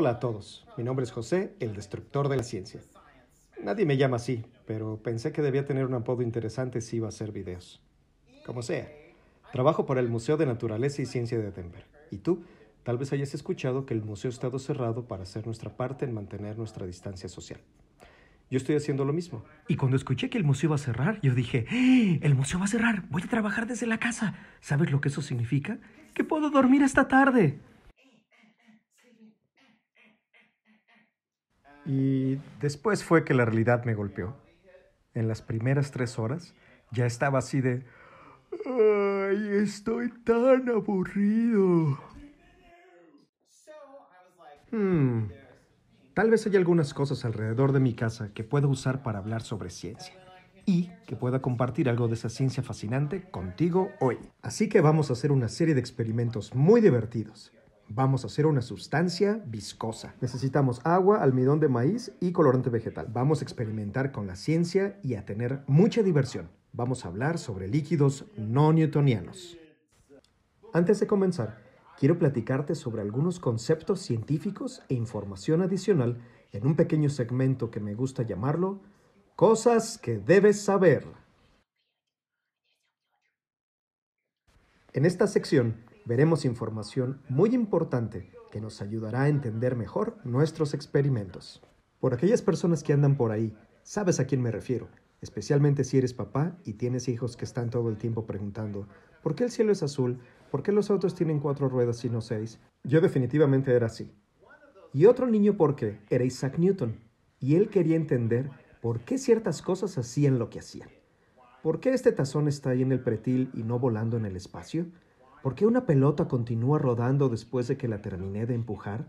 Hola a todos, mi nombre es José, el destructor de la ciencia. Nadie me llama así, pero pensé que debía tener un apodo interesante si iba a hacer videos. Como sea, trabajo para el Museo de Naturaleza y Ciencia de Denver. ¿Y tú? Tal vez hayas escuchado que el museo ha estado cerrado para hacer nuestra parte en mantener nuestra distancia social. Yo estoy haciendo lo mismo. Y cuando escuché que el museo iba a cerrar, yo dije, ¡Eh! el museo va a cerrar, voy a trabajar desde la casa. ¿Sabes lo que eso significa? Que puedo dormir esta tarde. Y después fue que la realidad me golpeó. En las primeras tres horas ya estaba así de... ¡Ay, estoy tan aburrido! Hmm, tal vez haya algunas cosas alrededor de mi casa que pueda usar para hablar sobre ciencia y que pueda compartir algo de esa ciencia fascinante contigo hoy. Así que vamos a hacer una serie de experimentos muy divertidos Vamos a hacer una sustancia viscosa. Necesitamos agua, almidón de maíz y colorante vegetal. Vamos a experimentar con la ciencia y a tener mucha diversión. Vamos a hablar sobre líquidos no newtonianos. Antes de comenzar, quiero platicarte sobre algunos conceptos científicos e información adicional en un pequeño segmento que me gusta llamarlo Cosas que debes saber. En esta sección veremos información muy importante que nos ayudará a entender mejor nuestros experimentos. Por aquellas personas que andan por ahí, sabes a quién me refiero, especialmente si eres papá y tienes hijos que están todo el tiempo preguntando, ¿por qué el cielo es azul? ¿Por qué los autos tienen cuatro ruedas y no seis? Yo definitivamente era así. Y otro niño porque era Isaac Newton, y él quería entender por qué ciertas cosas hacían lo que hacían. ¿Por qué este tazón está ahí en el pretil y no volando en el espacio? ¿Por qué una pelota continúa rodando después de que la terminé de empujar?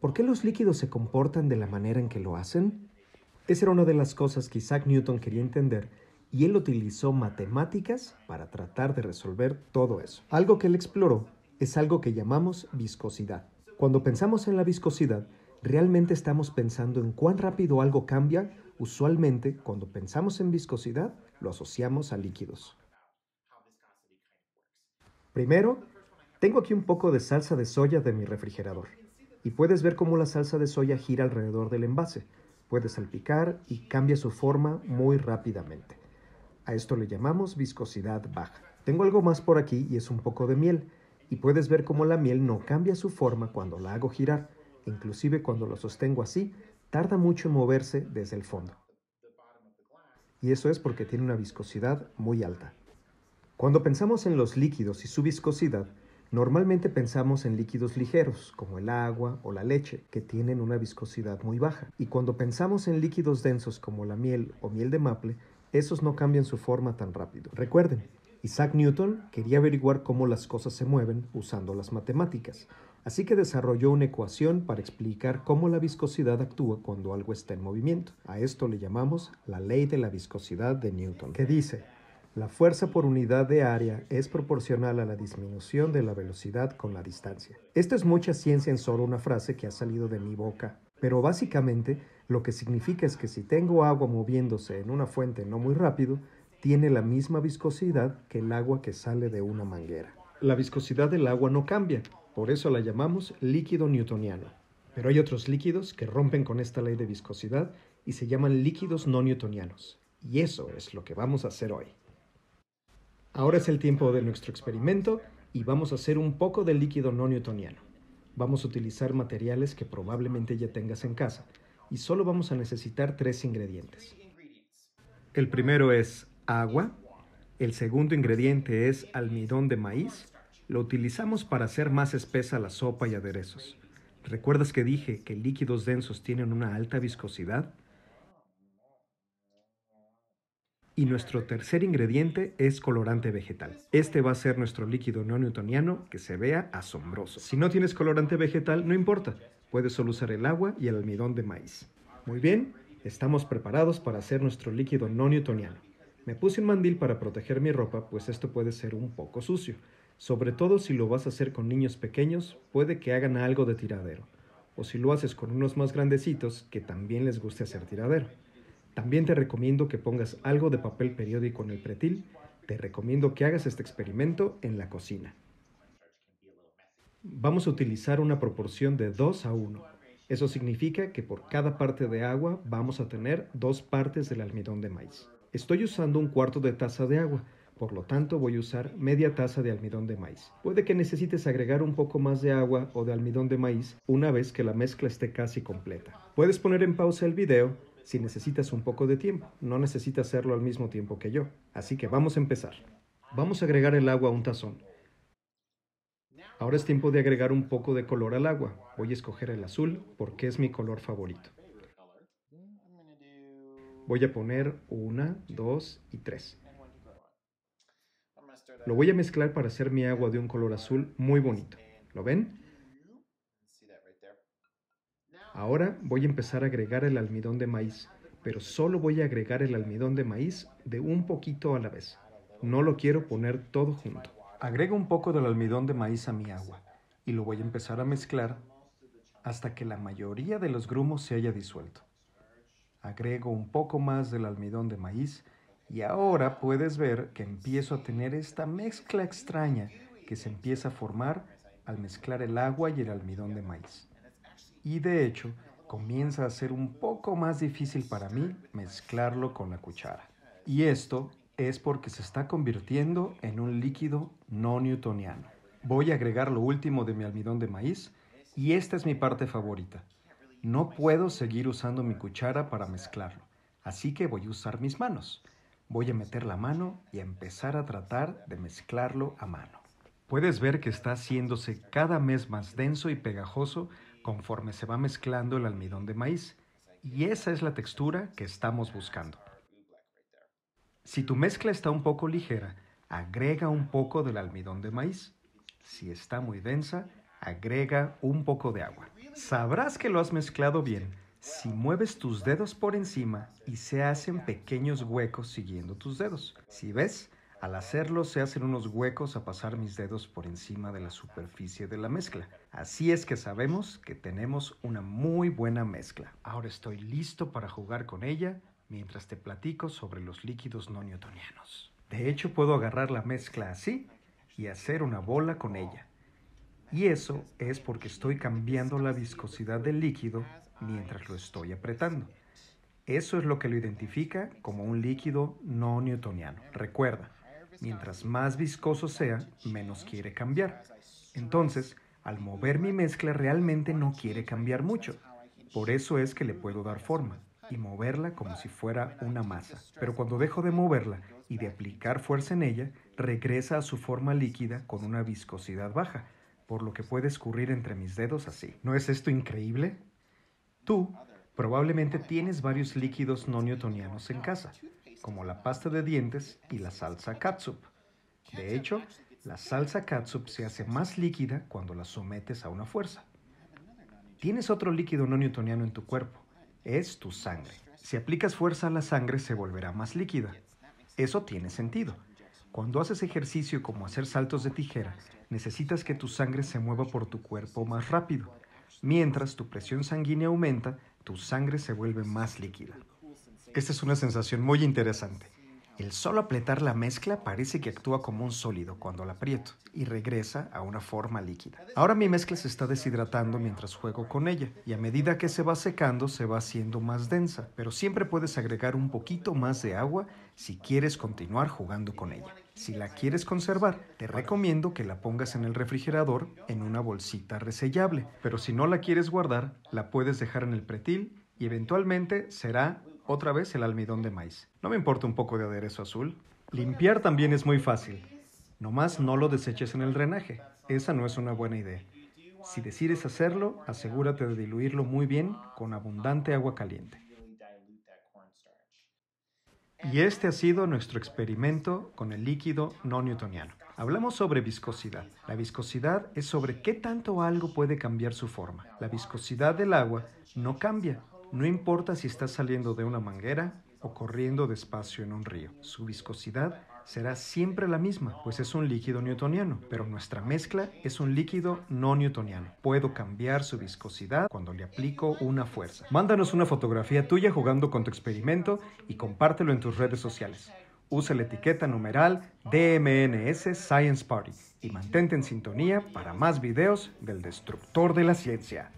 ¿Por qué los líquidos se comportan de la manera en que lo hacen? Esa era una de las cosas que Isaac Newton quería entender y él utilizó matemáticas para tratar de resolver todo eso. Algo que él exploró es algo que llamamos viscosidad. Cuando pensamos en la viscosidad, realmente estamos pensando en cuán rápido algo cambia. Usualmente, cuando pensamos en viscosidad, lo asociamos a líquidos. Primero, tengo aquí un poco de salsa de soya de mi refrigerador. Y puedes ver cómo la salsa de soya gira alrededor del envase. Puede salpicar y cambia su forma muy rápidamente. A esto le llamamos viscosidad baja. Tengo algo más por aquí y es un poco de miel. Y puedes ver cómo la miel no cambia su forma cuando la hago girar. Inclusive cuando lo sostengo así, tarda mucho en moverse desde el fondo. Y eso es porque tiene una viscosidad muy alta. Cuando pensamos en los líquidos y su viscosidad, normalmente pensamos en líquidos ligeros, como el agua o la leche, que tienen una viscosidad muy baja. Y cuando pensamos en líquidos densos como la miel o miel de maple, esos no cambian su forma tan rápido. Recuerden, Isaac Newton quería averiguar cómo las cosas se mueven usando las matemáticas, así que desarrolló una ecuación para explicar cómo la viscosidad actúa cuando algo está en movimiento. A esto le llamamos la ley de la viscosidad de Newton, que dice, la fuerza por unidad de área es proporcional a la disminución de la velocidad con la distancia. Esto es mucha ciencia en solo una frase que ha salido de mi boca, pero básicamente lo que significa es que si tengo agua moviéndose en una fuente no muy rápido, tiene la misma viscosidad que el agua que sale de una manguera. La viscosidad del agua no cambia, por eso la llamamos líquido newtoniano. Pero hay otros líquidos que rompen con esta ley de viscosidad y se llaman líquidos no newtonianos. Y eso es lo que vamos a hacer hoy. Ahora es el tiempo de nuestro experimento y vamos a hacer un poco de líquido no newtoniano. Vamos a utilizar materiales que probablemente ya tengas en casa y solo vamos a necesitar tres ingredientes. El primero es agua, el segundo ingrediente es almidón de maíz, lo utilizamos para hacer más espesa la sopa y aderezos. ¿Recuerdas que dije que líquidos densos tienen una alta viscosidad? Y nuestro tercer ingrediente es colorante vegetal. Este va a ser nuestro líquido no newtoniano que se vea asombroso. Si no tienes colorante vegetal, no importa. Puedes solo usar el agua y el almidón de maíz. Muy bien, estamos preparados para hacer nuestro líquido no newtoniano. Me puse un mandil para proteger mi ropa, pues esto puede ser un poco sucio. Sobre todo si lo vas a hacer con niños pequeños, puede que hagan algo de tiradero. O si lo haces con unos más grandecitos, que también les guste hacer tiradero. También te recomiendo que pongas algo de papel periódico en el pretil. Te recomiendo que hagas este experimento en la cocina. Vamos a utilizar una proporción de 2 a 1. Eso significa que por cada parte de agua vamos a tener dos partes del almidón de maíz. Estoy usando un cuarto de taza de agua, por lo tanto voy a usar media taza de almidón de maíz. Puede que necesites agregar un poco más de agua o de almidón de maíz una vez que la mezcla esté casi completa. Puedes poner en pausa el video si necesitas un poco de tiempo. No necesitas hacerlo al mismo tiempo que yo. Así que vamos a empezar. Vamos a agregar el agua a un tazón. Ahora es tiempo de agregar un poco de color al agua. Voy a escoger el azul porque es mi color favorito. Voy a poner una, dos y tres. Lo voy a mezclar para hacer mi agua de un color azul muy bonito. ¿Lo ven? Ahora voy a empezar a agregar el almidón de maíz, pero solo voy a agregar el almidón de maíz de un poquito a la vez. No lo quiero poner todo junto. Agrego un poco del almidón de maíz a mi agua y lo voy a empezar a mezclar hasta que la mayoría de los grumos se haya disuelto. Agrego un poco más del almidón de maíz y ahora puedes ver que empiezo a tener esta mezcla extraña que se empieza a formar al mezclar el agua y el almidón de maíz. Y de hecho, comienza a ser un poco más difícil para mí mezclarlo con la cuchara. Y esto es porque se está convirtiendo en un líquido no newtoniano. Voy a agregar lo último de mi almidón de maíz y esta es mi parte favorita. No puedo seguir usando mi cuchara para mezclarlo, así que voy a usar mis manos. Voy a meter la mano y a empezar a tratar de mezclarlo a mano. Puedes ver que está haciéndose cada vez más denso y pegajoso conforme se va mezclando el almidón de maíz, y esa es la textura que estamos buscando. Si tu mezcla está un poco ligera, agrega un poco del almidón de maíz. Si está muy densa, agrega un poco de agua. Sabrás que lo has mezclado bien si mueves tus dedos por encima y se hacen pequeños huecos siguiendo tus dedos. Si ves, al hacerlo se hacen unos huecos a pasar mis dedos por encima de la superficie de la mezcla. Así es que sabemos que tenemos una muy buena mezcla. Ahora estoy listo para jugar con ella mientras te platico sobre los líquidos no newtonianos. De hecho, puedo agarrar la mezcla así y hacer una bola con ella. Y eso es porque estoy cambiando la viscosidad del líquido mientras lo estoy apretando. Eso es lo que lo identifica como un líquido no newtoniano. Recuerda, mientras más viscoso sea, menos quiere cambiar. Entonces, al mover mi mezcla realmente no quiere cambiar mucho. Por eso es que le puedo dar forma y moverla como si fuera una masa. Pero cuando dejo de moverla y de aplicar fuerza en ella, regresa a su forma líquida con una viscosidad baja, por lo que puede escurrir entre mis dedos así. ¿No es esto increíble? Tú probablemente tienes varios líquidos no newtonianos en casa, como la pasta de dientes y la salsa catsup. De hecho, la salsa catsup se hace más líquida cuando la sometes a una fuerza. Tienes otro líquido no newtoniano en tu cuerpo, es tu sangre. Si aplicas fuerza a la sangre se volverá más líquida. Eso tiene sentido. Cuando haces ejercicio como hacer saltos de tijera, necesitas que tu sangre se mueva por tu cuerpo más rápido. Mientras tu presión sanguínea aumenta, tu sangre se vuelve más líquida. Esta es una sensación muy interesante. El solo apretar la mezcla parece que actúa como un sólido cuando la aprieto y regresa a una forma líquida. Ahora mi mezcla se está deshidratando mientras juego con ella y a medida que se va secando se va haciendo más densa, pero siempre puedes agregar un poquito más de agua si quieres continuar jugando con ella. Si la quieres conservar, te recomiendo que la pongas en el refrigerador en una bolsita resellable, pero si no la quieres guardar, la puedes dejar en el pretil y eventualmente será otra vez el almidón de maíz. No me importa un poco de aderezo azul. Limpiar también es muy fácil. Nomás no lo deseches en el drenaje. Esa no es una buena idea. Si decides hacerlo, asegúrate de diluirlo muy bien con abundante agua caliente. Y este ha sido nuestro experimento con el líquido no newtoniano. Hablamos sobre viscosidad. La viscosidad es sobre qué tanto algo puede cambiar su forma. La viscosidad del agua no cambia, no importa si está saliendo de una manguera o corriendo despacio en un río, su viscosidad será siempre la misma, pues es un líquido newtoniano, pero nuestra mezcla es un líquido no newtoniano. Puedo cambiar su viscosidad cuando le aplico una fuerza. Mándanos una fotografía tuya jugando con tu experimento y compártelo en tus redes sociales. Usa la etiqueta numeral DMNS Science Party y mantente en sintonía para más videos del destructor de la ciencia.